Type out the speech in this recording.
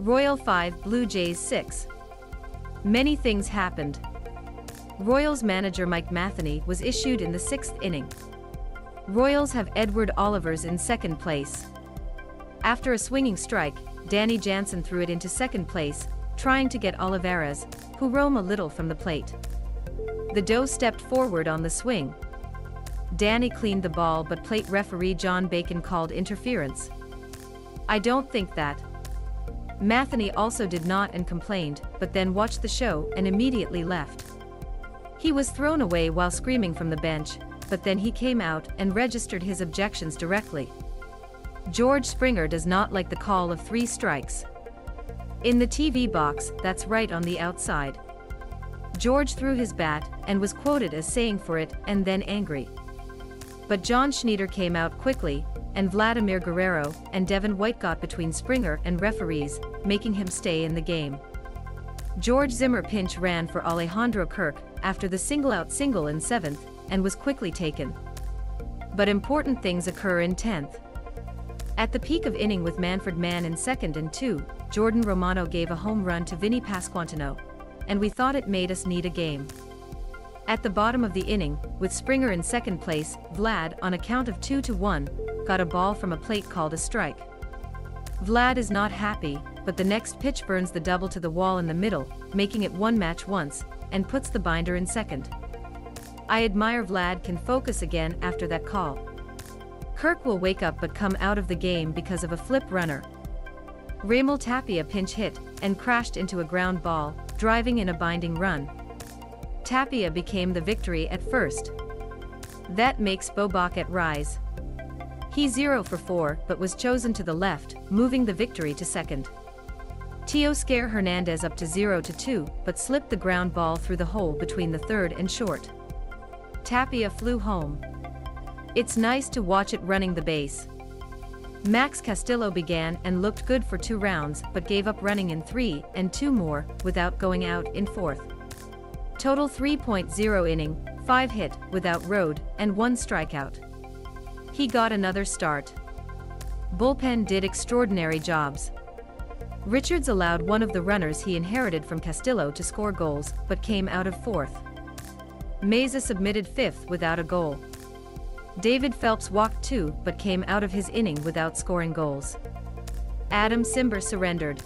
Royal 5, Blue Jays 6. Many things happened. Royals manager Mike Matheny was issued in the sixth inning. Royals have Edward Olivares in second place. After a swinging strike, Danny Jansen threw it into second place, trying to get Olivares, who roam a little from the plate. The Doe stepped forward on the swing. Danny cleaned the ball but plate referee John Bacon called interference. I don't think that. Matheny also did not and complained, but then watched the show and immediately left. He was thrown away while screaming from the bench, but then he came out and registered his objections directly. George Springer does not like the call of three strikes. In the TV box, that's right on the outside. George threw his bat and was quoted as saying for it and then angry. But John Schneider came out quickly, and Vladimir Guerrero and Devon White got between Springer and referees, making him stay in the game. George Zimmer pinch ran for Alejandro Kirk after the single-out single in 7th and was quickly taken. But important things occur in 10th. At the peak of inning with Manfred Mann in second and two, Jordan Romano gave a home run to Vinnie Pasquantino, and we thought it made us need a game. At the bottom of the inning, with Springer in second place, Vlad, on a count of 2 to 1, got a ball from a plate called a strike. Vlad is not happy, but the next pitch burns the double to the wall in the middle, making it one match once, and puts the binder in second. I admire Vlad can focus again after that call. Kirk will wake up but come out of the game because of a flip runner. Raimel Tapia pinch hit and crashed into a ground ball, driving in a binding run. Tapia became the victory at first. That makes Bo Bichette rise. He 0 for 4 but was chosen to the left, moving the victory to second. Teoscar Hernandez up to 0 to 2 but slipped the ground ball through the hole between the third and short. Tapia flew home. It's nice to watch it running the base. Max Castillo began and looked good for two rounds but gave up running in three and two more without going out in fourth. Total 3.0 inning, 5 hit, without road, and 1 strikeout. He got another start. Bullpen did extraordinary jobs. Richards allowed one of the runners he inherited from Castillo to score goals, but came out of fourth. Meza submitted fifth without a goal. David Phelps walked two but came out of his inning without scoring goals. Adam Cimber surrendered,